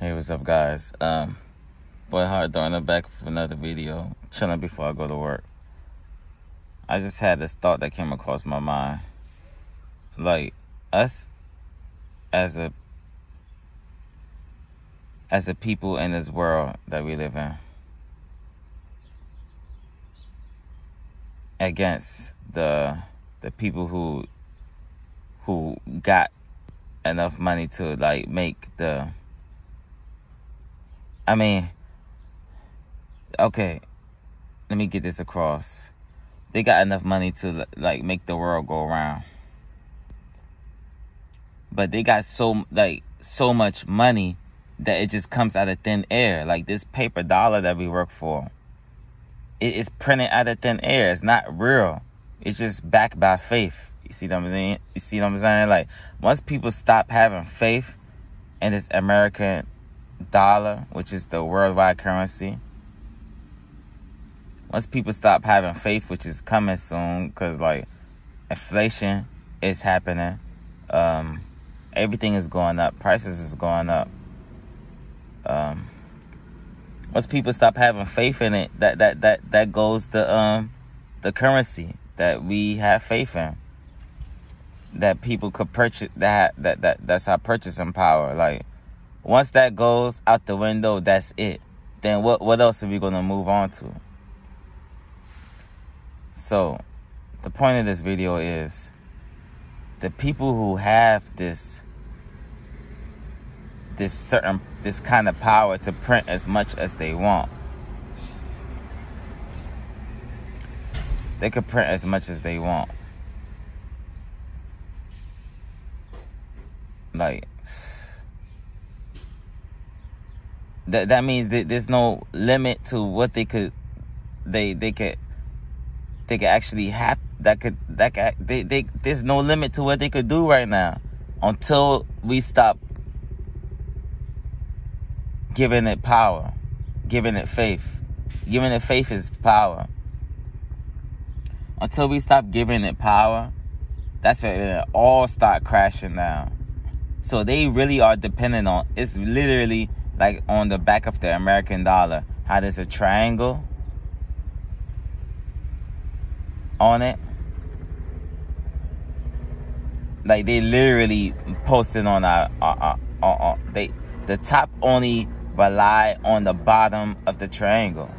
Hey, what's up, guys? Um, boy, hard throwing it back for another video. Chilling before I go to work. I just had this thought that came across my mind. Like us, as a as a people in this world that we live in, against the the people who who got enough money to like make the I mean, okay, let me get this across. They got enough money to like make the world go around. But they got so like so much money that it just comes out of thin air. Like this paper dollar that we work for. It is printed out of thin air. It's not real. It's just backed by faith. You see what I'm saying? You see what I'm saying? Like once people stop having faith in this American dollar, which is the worldwide currency. Once people stop having faith, which is coming soon, because like inflation is happening, um, everything is going up, prices is going up. Um, once people stop having faith in it, that that that that goes the um the currency that we have faith in. That people could purchase that that that that's our purchasing power. Like once that goes out the window, that's it. Then what, what else are we going to move on to? So, the point of this video is the people who have this this certain this kind of power to print as much as they want. They could print as much as they want. Like that that means that there's no limit to what they could they they could they could actually have that could that could, they, they there's no limit to what they could do right now until we stop giving it power giving it faith. Giving it faith is power. Until we stop giving it power that's when it all start crashing down. So they really are dependent on it's literally like on the back of the American dollar, how there's a triangle on it. Like they literally posted on our, our, our, our, they the top only rely on the bottom of the triangle.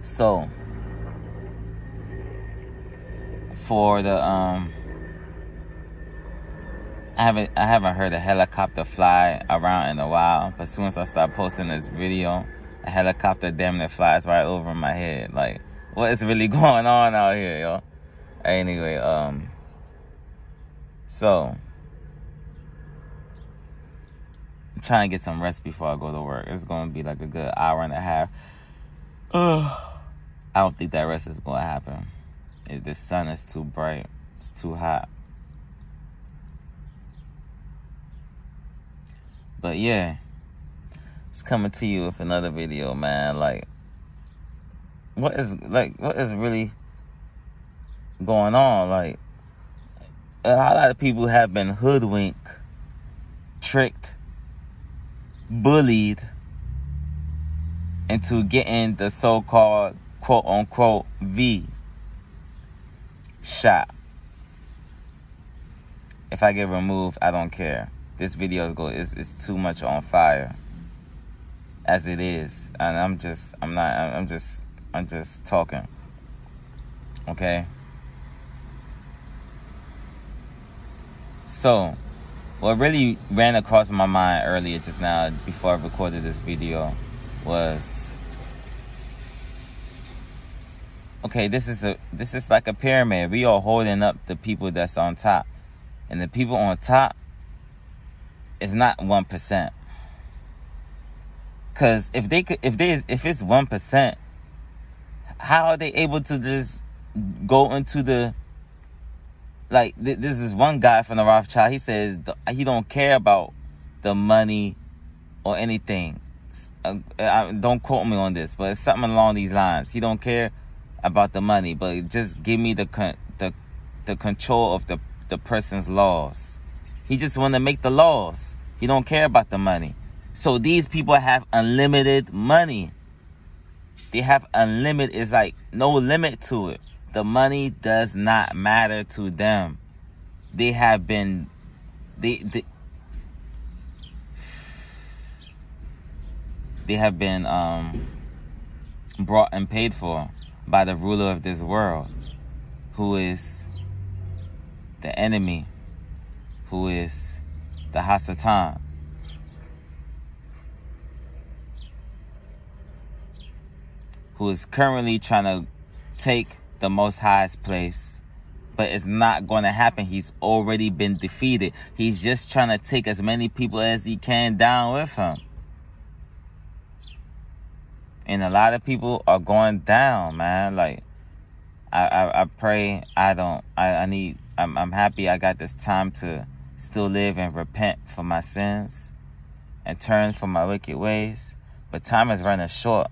So for the um I haven't I haven't heard a helicopter fly around in a while. But soon as I start posting this video, a helicopter damn near flies right over my head. Like, what is really going on out here, yo? Anyway, um, so I'm trying to get some rest before I go to work. It's gonna be like a good hour and a half. Ugh. I don't think that rest is gonna happen. the sun is too bright. It's too hot. But yeah, it's coming to you with another video, man. Like, what is like what is really going on? Like, a lot of people have been hoodwinked, tricked, bullied into getting the so-called quote unquote V shot. If I get removed, I don't care this video go is is too much on fire as it is. And i'm just i'm not i'm just i'm just talking okay? So what really ran across my mind earlier just now before i recorded this video was okay this is a this is like a pyramid. We are holding up the people that's on top. And the people on top is not 1%. Cause if they could, if they, if it's 1%, how are they able to just go into the, like, th this is one guy from the Rothschild. He says he don't care about the money or anything. Uh, don't quote me on this, but it's something along these lines. He don't care about the money, but just give me the the the control of the the person's laws. He just want to make the laws. He don't care about the money. So these people have unlimited money. They have unlimited. It's like no limit to it. The money does not matter to them. They have been, they, they, they have been um, brought and paid for by the ruler of this world, who is the enemy, who is the Hasatan. Who is currently trying to take the most highest place. But it's not going to happen. He's already been defeated. He's just trying to take as many people as he can down with him. And a lot of people are going down, man. Like, I, I, I pray I don't, I, I need, I'm, I'm happy I got this time to still live and repent for my sins and turn from my wicked ways. But time is running short.